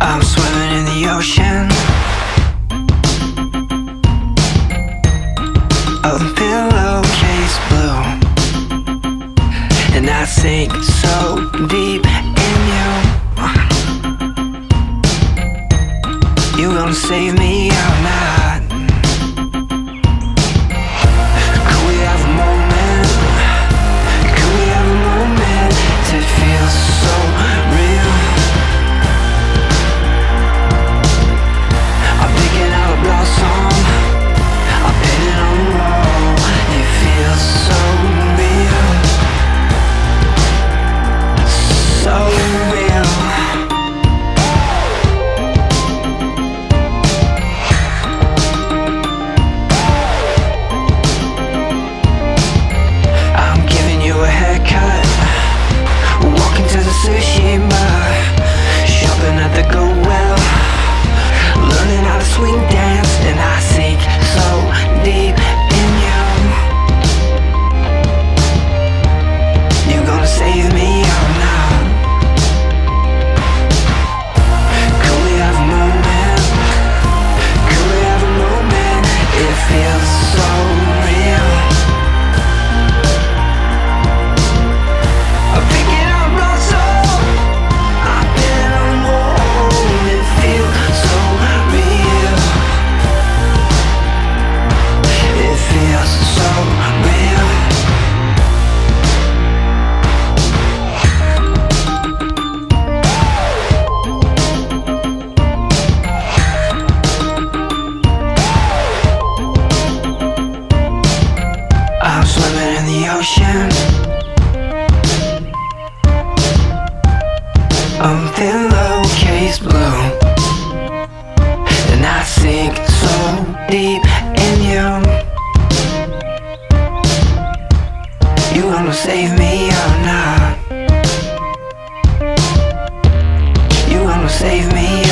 I'm swimming in the ocean. Of pillowcase blue. And I sink so deep in you. You gonna save me. deep in you You gonna save me or not? You gonna save me